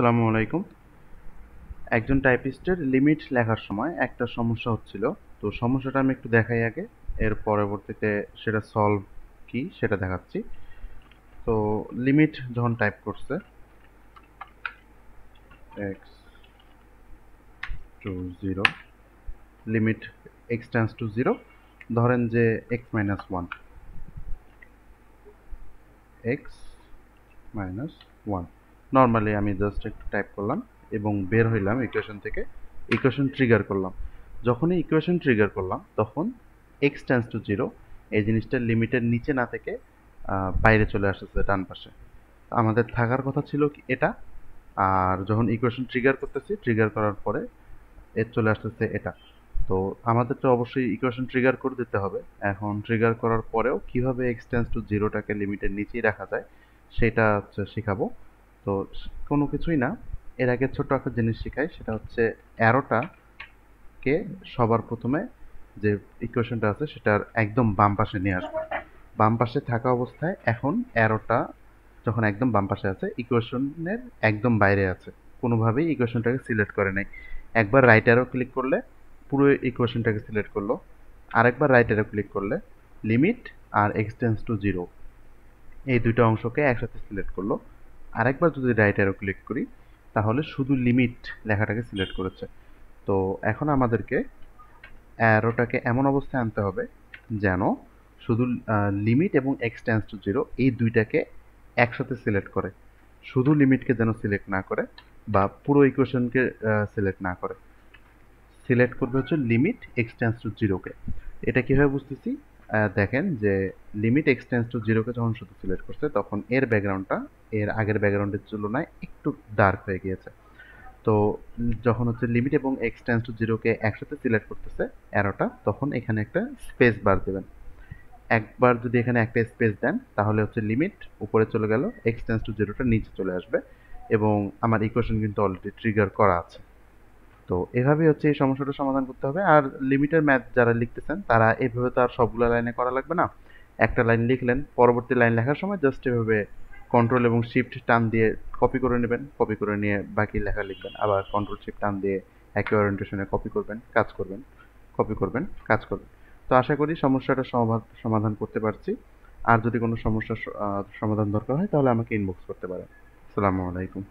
আসসালামু আলাইকুম। একজন টাইপিস্টের লিমিট লেখার সময় একটা সমস্যা হচ্ছিল। তো সমস্যাটা আমি একটু দেখাই আগে। এর পরবর্তীতে সেটা সলভ কি সেটা দেখাচ্ছি। তো লিমিট যখন টাইপ করছে x to zero limit x tends to zero ধরেন যে x minus one x minus one normally আমি জাস্ট একটু টাইপ করলাম এবং বের হইলাম ইকুয়েশন থেকে ইকুয়েশন ট্রিগার করলাম। যখনই ইকুয়েশন ট্রিগার করলাম, তখন এক্স টেন্স টু জিরো এই জিনিসটা লিমিটের নিচে না থেকে বাইরে চলে আসতেছে ডান পাশে। আমাদের থাকার কথা ছিল কি এটা, আর যখন ইকুয়েশন ট্রিগার করতেছি ট্রিগার করার পরে এর চলে আসতেছে এটা। তো আমাদের তো অবশ্যই ইকুয়েশন ট্রিগার করে দিতে হবে। এখন ট্রিগার করার পরেও কীভাবে এক্স টেন্স টু জিরোটাকে লিমিটের নিচেই রাখা যায়, সেটা হচ্ছে শেখাবো। তো কোনো কিছুই না। এর আগে ছোট্ট একটা জিনিস শেখাই, সেটা হচ্ছে অ্যারোটাকে সবার প্রথমে যে ইকুয়েশনটা আছে, সেটার একদম বাম পাশে নিয়ে আসবে। বাম পাশে থাকা অবস্থায় এখন অ্যারোটা যখন একদম বাম পাশে আছে ইকুয়েশনের একদম বাইরে আছে। কোনোভাবেই ইকুয়েশনটাকে সিলেক্ট করে নাই। একবার রাইট ক্লিক করলে পুরো ইকুয়েশনটাকে সিলেক্ট করল। আরেকবার রাইট অ্যারো ক্লিক করলে লিমিট আর এক্সটেন্স টু জিরো এই দুটো অংশকে একসাথে সিলেক্ট করল। আরেকবার যদি রাইট অ্যারো ক্লিক করি, তাহলে শুধু লিমিট লেখাটাকে সিলেক্ট করেছে। তো এখন আমাদেরকে অ্যারোটাকে এমন অবস্থায় আনতে হবে যেন শুধু লিমিট এবং এক্সটেন্স টু জিরো এই দুইটাকে একসাথে সিলেক্ট করে। শুধু লিমিটকে যেন সিলেক্ট না করে বা পুরো ইকুয়েশনকে সিলেক্ট না করে। সিলেক্ট করবে হচ্ছে লিমিট এক্সটেন্স টু জিরোকে এটা কীভাবে বুঝতেছি? দেখেন যে লিমিট এক্সটেন্স টু জিরোকে যখন শুধু সিলেক্ট করছে, তখন এর ব্যাকগ্রাউন্ডটা এর আগের ব্যাকগ্রাউন্ডের তুলনায় একটু ডার্ক হয়ে গিয়েছে। তো যখন হচ্ছে লিমিট এবং এক্সটেন্স টু জিরোকে একসাথে সিলেক্ট করতেছে অ্যারোটা তখন এখানে একটা স্পেস বার দেবেন। একবার যদি এখানে একটা স্পেস দেন, তাহলে হচ্ছে লিমিট উপরে চলে গেল এক্সটেন্স টু জিরোটা নিচে চলে আসবে এবং আমার ইকুয়েশন কিন্তু অলরেডি ট্রিগার করা আছে। তো এভাবেই হচ্ছে এই সমস্যাটা সমাধান করতে হবে। আর লিমিটের ম্যাথ যারা লিখতেছেন, তারা এভাবে তো আর সবগুলো লাইনে করা লাগবে না। একটা লাইন লিখলেন, পরবর্তী লাইন লেখার সময় জাস্ট এভাবে কন্ট্রোল এবং শিফট টান দিয়ে কপি করে নেবেন কপি করে নিয়ে বাকি লেখা লিখবেন, আবার কন্ট্রোল শিফট টান দিয়ে একই ওরিয়েন্টেশনে কপি করবেন, কাজ করবেন কপি করবেন, কাজ করবেন। তো আশা করি সমস্যাটা সমাধান করতে পারছি। আর যদি কোনো সমস্যার সমাধান দরকার হয় তাহলে আমাকে ইনবক্স করতে পারেন। আসসালামু আলাইকুম।